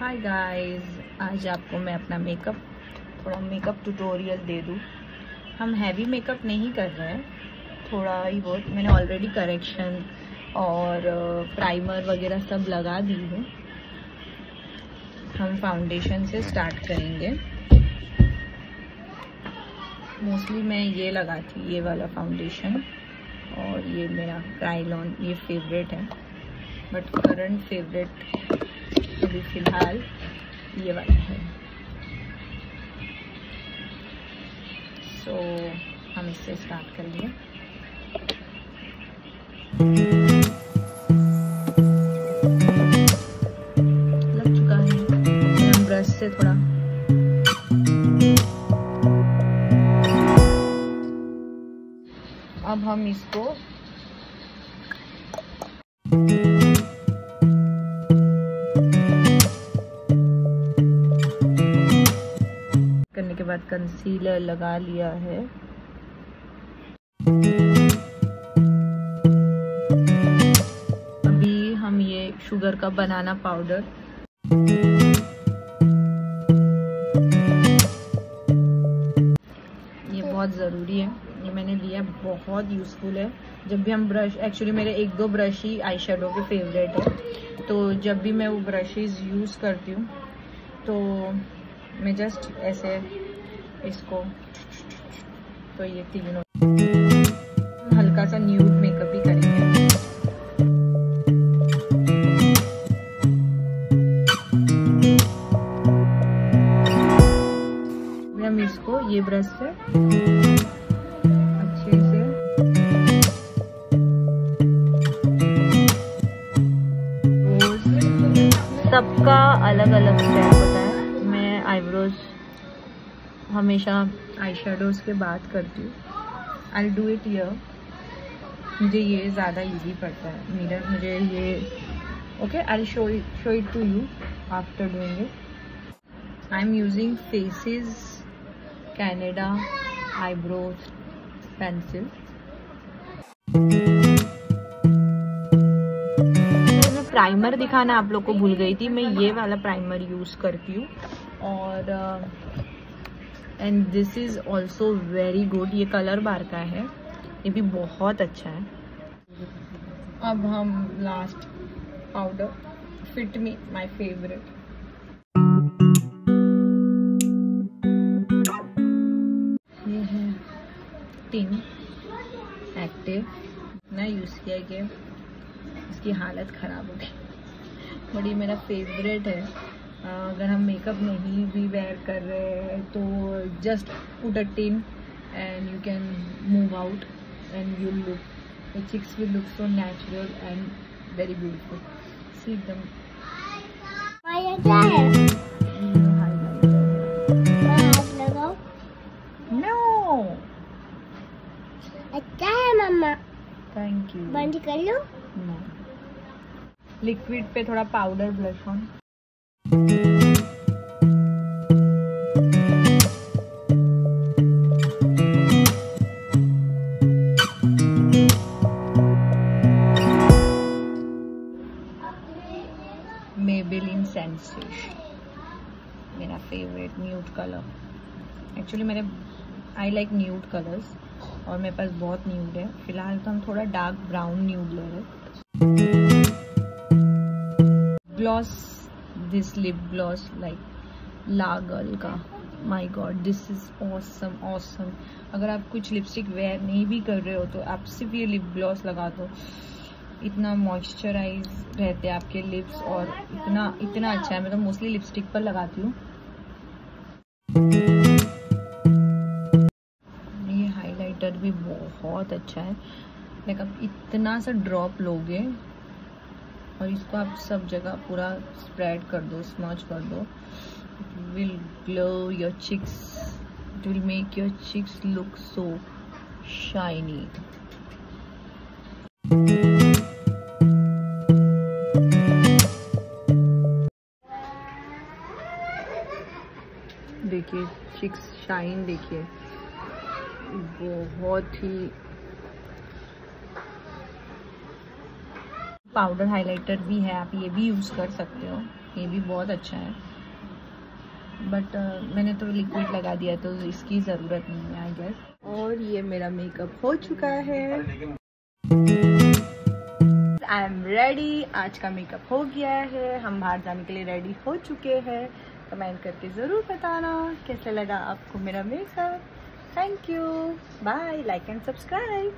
Hi guys आज आपको मैं अपना मेकअप थोड़ा मेकअप ट्यूटोरियल दे दूँ। हम हैवी मेकअप नहीं कर रहे हैं, थोड़ा ही बहुत। मैंने ऑलरेडी करेक्शन और प्राइमर वगैरह सब लगा दी है। हम फाउंडेशन से स्टार्ट करेंगे। मोस्टली मैं ये लगाती ये वाला फाउंडेशन और ये मेरा क्राइलॉन ये फेवरेट है। बट करंट फेवरेट अभी फ़िलहाल ये वाला है। सो so, हम इससे स्टार्ट करेंगे। लग चुका है। ब्रश से थोड़ा अब हम इसको बाद कंसीलर लगा लिया है। अभी हम ये शुगर का बनाना पाउडर ये बहुत ज़रूरी है। ये मैंने लिया, बहुत यूज़फुल है। जब भी हम ब्रश एक्चुअली मेरे एक दो ब्रश ही आई शेडो के फेवरेट है। तो जब भी मैं वो ब्रशेज़ यूज़ करती हूँ तो मैं जस्ट ऐसे इसको। तो ये तीनों। हल्का सा न्यूड मेकअप भी करेंगे। हम इसको ये ब्रश से अच्छे से सबका अलग अलग स्टेप हमेशा आई शेडोज के बात करती हूँ। आई डू इट यर मुझे ये ज़्यादा इजी पड़ता है। मिरर मुझे ये okay I show show it to you after doing it I am using Faces Canada eyebrows pencil primer दिखाना आप लोग को भूल गई थी। मैं ये वाला प्राइमर यूज़ करती हूँ। और and this is also very good ये कलर बार का है। ये भी बहुत अच्छा है। अब हम last powder fit me my favourite ये है टिन एक्टिव मैं यूज़ किया कि इसकी हालत ख़राब हो गई। ये मेरा फेवरेट है। अगर हम मेकअप नहीं भी वेयर कर रहे हैं तो just put a tin and you can move out and you look the chicks will look so natural and very beautiful. See them. माया क्या है मैं हाथ लगाओ no. अच्छा है मम्मा thank you. बंद कर लो लिक्विड पे थोड़ा पाउडर ब्लश ऑन मेरा फेवरेट न्यूड कलर एक्चुअली मेरे आई लाइक न्यूड कलर्स और मेरे पास बहुत न्यूड है। फ़िलहाल तो हम थोड़ा डार्क ब्राउन न्यूड ले रहे gloss this lip gloss like लागल का my god this is awesome awesome अगर आप कुछ लिपस्टिक वेयर नहीं भी कर रहे हो तो आप सिर्फ़ ये लिप ग्लॉस लगा दो। इतना मॉइस्चराइज रहते हैं आपके लिप्स और इतना इतना अच्छा है। मैं तो मोस्टली लिपस्टिक पर लगाती हूँ। ये हाइलाइटर भी बहुत अच्छा है। लाइक आप इतना सा ड्रॉप लोगे और इसको आप सब जगह पूरा स्प्रेड कर दो स्मच कर दो। Will glow your cheeks it will make your cheeks look so shiny देखिए चिक्स शाइन देखिए। बहुत ही पाउडर हाइलाइटर भी है आप ये भी यूज़ कर सकते हो। ये भी बहुत अच्छा है। बट uh, मैंने तो लिक्विड लगा दिया तो इसकी ज़रूरत नहीं है आई गेस और ये मेरा मेकअप हो चुका है। आई एम रेडी आज का मेकअप हो गया है। हम बाहर जाने के लिए रेडी हो चुके हैं। कमेंट करके ज़रूर बताना कैसे लगा आपको मेरा makeup thank you bye like and subscribe